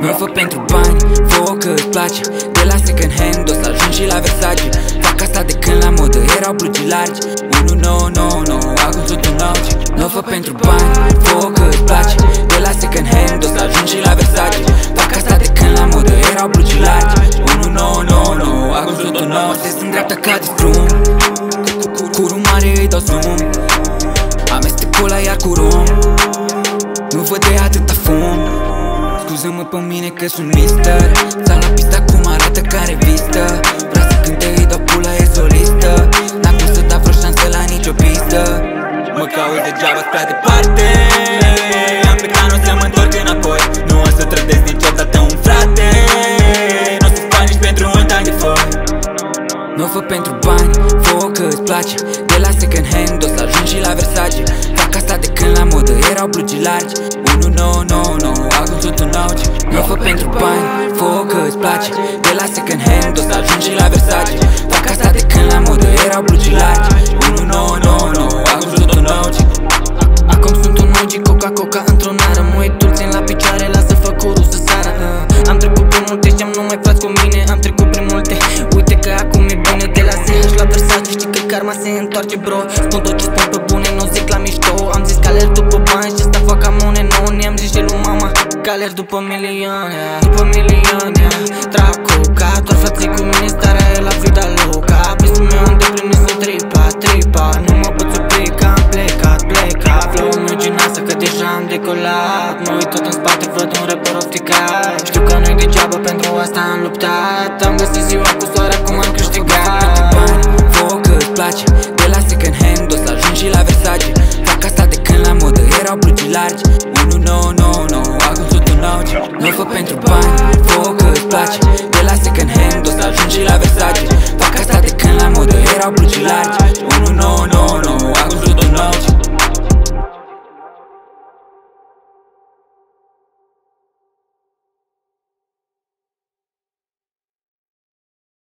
Nu fă pentru bani, fă că îți place. De la second hand o să ajungi și la Versace. Fac asta de când la modă erau blugi largi. 1999, acum sunt un auge Nu fă pentru bani, fă că îți place. De la second hand o să ajungi și la Versace. Fac asta de când la modă erau blugi largi. 1999, acum sunt un auge Se sunt dreapta ca de drum Cu rum mare îi dau zoom Amestec cola iar cu rum. Nu văd de atâta fum Scuză-mă pe mine că sunt mister. Ța la pista cum arată ca revistă Vrea să cânte, îi dau pula, e solistă. N-am cum să dau vreo șansă la nicio pistă. Mă cauți degeaba prea departe. Am plecat, nu o să mă întorc înapoi. Nu o să trădesc niciodată un frate. Nu o să fac nici pentru un tang de foi Nu fă pentru bani, fă că îți place. De la second hand o să ajungi și la Versace. Fac asta de când la modă erau blugi largi. 1999 nu fă pentru bani, fă că îți place. De la second hand o să ajungi și la Versace. Fac asta de când la modă erau blugi largi. 1999, acum sunt un OG Acum sunt un OG, Coca-Coca într-o nară. Mă uit țin la picioare, lasă făcurul să sară. Uh. Am trecut prin multe și am nu mai frați cu mine Am trecut prin multe, uite că acum e bine De la CH la Versace, știi că karma se întoarce bro. Spun tot ce spun mama că alerg după milioane După milioane. Dracu, ca doar frății cu mine Starea e la vida loca. Visul meu îndeplinit sunt tripa, tripa. Nu mă pot opri că am plecat, plecat. Flow-ul meu ginasă că deja am decolat. Mă uit tot în spate, văd un rapper ofticat. Știu că nu-i degeaba, pentru asta am luptat. Am găsit ziua cu soare, acum am câștigat. Bani, fă că îți place. De la second hand o să ajungi și la Versace. Fac asta de când la modă erau blugi largi. 1999, acum sunt un auge Nu fă pentru bani, fă că îți place. De la second hand o să ajungi și la Versace. Fac asta de când la modă erau blugi largi